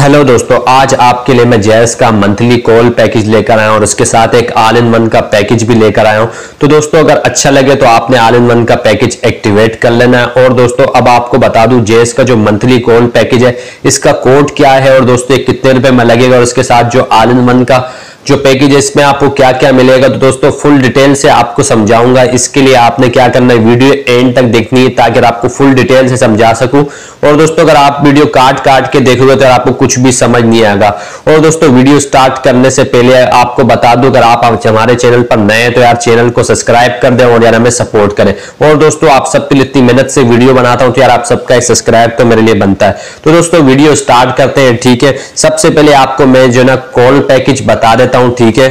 Hello दोस्तों, आज आपके लिए मैं जैस का मंथली कॉल पैकेज लेकर आया हूँ और उसके साथ एक आल इन वन का पैकेज भी लेकर आया हूँ। तो दोस्तों, अगर अच्छा लगे तो आपने आल इन वन का पैकेज एक्टिवेट कर लेना है। और दोस्तों, अब आपको बता दूँ जैस का जो मंथली कॉल पैकेज है, इसका कोड क्या है? और दोस्तों कितने रुपए में लगेगा? और उसके साथ जो आल इन वन का जो पैकेज है, इसमें आपको क्या क्या मिलेगा? तो दोस्तों फुल डिटेल से आपको समझाऊँगा। इसके लिए आपने क्या करना है? वीडियो एंड तक देखनी है, ताकि आपको फुल डिटेल से समझा सकूँ। और दोस्तों, अगर आप वीडियो काट काट के देखोगे तो आपको कुछ भी समझ नहीं आएगा। और दोस्तों वीडियो स्टार्ट करने से पहले आपको बता दू, अगर आप हमारे चैनल पर नए हैं तो यार चैनल को सब्सक्राइब कर दें और यार हमें सपोर्ट करें। और दोस्तों, आप सबके लिए इतनी मेहनत से वीडियो बनाता हूँ तो यार आप सबका एक सब्सक्राइब तो मेरे लिए बनता है। तो दोस्तों वीडियो स्टार्ट करते हैं, ठीक है? सबसे पहले आपको मैं जो ना कॉल पैकेज बता देता हूँ, ठीक है?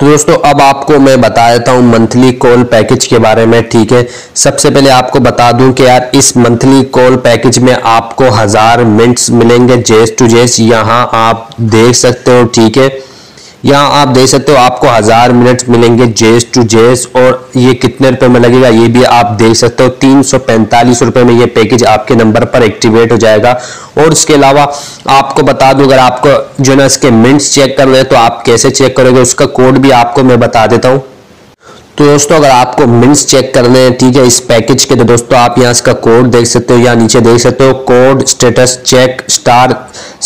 तो दोस्तों, अब आपको मैं बता देता हूँ मंथली कॉल पैकेज के बारे में, ठीक है? सबसे पहले आपको बता दूँ कि यार, इस मंथली कॉल पैकेज में आपको हज़ार मिनट्स मिलेंगे, जेस टू जेस यहाँ आप देख सकते हो, ठीक है? यहाँ आप देख सकते हो, आपको हज़ार मिनट मिलेंगे जेस टू जेस और ये कितने रुपए में लगेगा, ये भी आप देख सकते हो, तीन सौ पैंतालीस रुपए में ये पैकेज आपके नंबर पर एक्टिवेट हो जाएगा। और इसके अलावा आपको बता दूँ, अगर आपको जो ना इसके मिनट्स चेक करना है तो आप कैसे चेक करोगे, उसका कोड भी आपको मैं बता देता हूँ। तो दोस्तों, अगर आपको मिनट्स चेक करने हैं, ठीक है, इस पैकेज के तो दोस्तों, आप यहाँ इसका कोड देख सकते हो, या नीचे देख सकते हो code status check star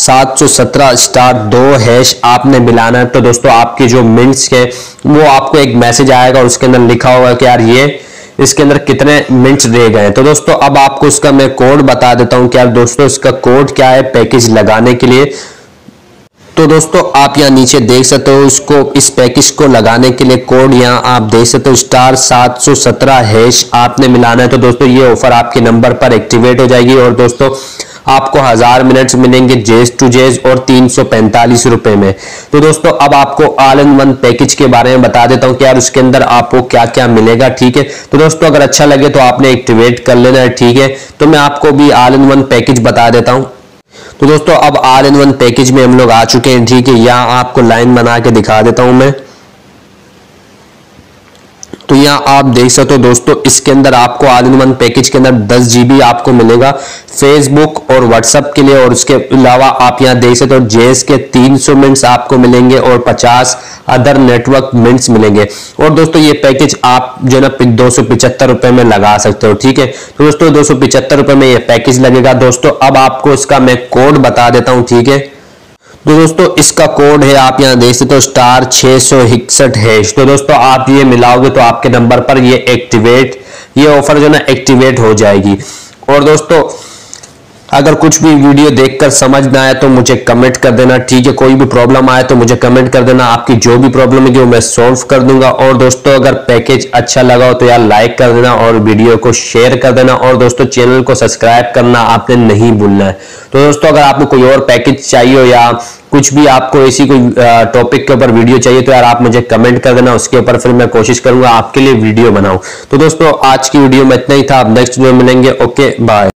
717 star दो हैश आपने मिलाना है। तो दोस्तों, आपके जो मिनट्स के, वो आपको एक मैसेज आएगा और उसके अंदर लिखा होगा कि यार ये, इसके अंदर कितने मिनट्स रह गए तो दोस्तों, अब आपको इसका मैं कोड बता देता हूँ कि यार दोस्तों, इसका कोड क्या है पैकेज लगाने के लिए। तो दोस्तों, आप यहाँ नीचे देख सकते हो, इसको, इस पैकेज को लगाने के लिए कोड यहाँ आप देख सकते हो स्टार 717 हैश आपने मिलाना है। तो दोस्तों, ये ऑफ़र आपके नंबर पर एक्टिवेट हो जाएगी। और दोस्तों आपको हज़ार मिनट्स मिलेंगे जेस टू जेस और तीन सौ पैंतालीस रुपए में। तो दोस्तों, अब आपको ऑल इन वन पैकेज के बारे में बता देता हूँ कि यार उसके अंदर आपको क्या क्या मिलेगा, ठीक है? तो दोस्तों, अगर अच्छा लगे तो आपने एक्टिवेट कर लेना है ठीक है? तो मैं आपको भी ऑल इन वन पैकेज बता देता हूँ। तो दोस्तों, अब आर इन वन पैकेज में हम लोग आ चुके हैं, ठीक है? यहाँ आपको लाइन बना के दिखा देता हूँ मैं। यहाँ आप देख सकते हो दोस्तों, इसके अंदर आपको आल इन वन पैकेज के अंदर दस जीबी आपको मिलेगा। फेसबुक और व्हाट्सएप के लिए और उसके अलावा आप यहाँ देख सकते हो जेस के 300 मिनट्स आपको मिलेंगे और 50 अदर नेटवर्क मिनट्स मिलेंगे। और दोस्तों, ये पैकेज आप जो है ना दो सौ रुपए में लगा सकते हो, ठीक है? तो दोस्तों, दो सौ रुपए में ये पैकेज लगेगा। दोस्तों, अब आपको इसका मैं कोड बता देता हूँ, ठीक है? तो दोस्तों, इसका कोड है, आप यहाँ देख सकते हो, स्टार छह सौ इकसठ है तो दोस्तों, आप ये मिलाओगे तो आपके नंबर पर ये एक्टिवेट ये ऑफ़र जो ना एक्टिवेट हो जाएगी। और दोस्तों अगर कुछ भी वीडियो देखकर समझ ना आए तो मुझे कमेंट कर देना, ठीक है? कोई भी प्रॉब्लम आए तो मुझे कमेंट कर देना। आपकी जो भी प्रॉब्लम है, वो मैं सॉल्व कर दूँगा। और दोस्तों, अगर पैकेज अच्छा लगा हो तो यार लाइक कर देना और वीडियो को शेयर कर देना। और दोस्तों चैनल को सब्सक्राइब करना आपने नहीं भूलना है। तो दोस्तों, अगर आपको कोई और पैकेज चाहिए हो या कुछ भी आपको ऐसी कोई टॉपिक के ऊपर वीडियो चाहिए तो यार आप मुझे कमेंट कर देना। उसके ऊपर फिर मैं कोशिश करूँगा आपके लिए वीडियो बनाऊँ। तो दोस्तों, आज की वीडियो में इतना ही था। आप नेक्स्ट वीडियो मिलेंगे। Okay bye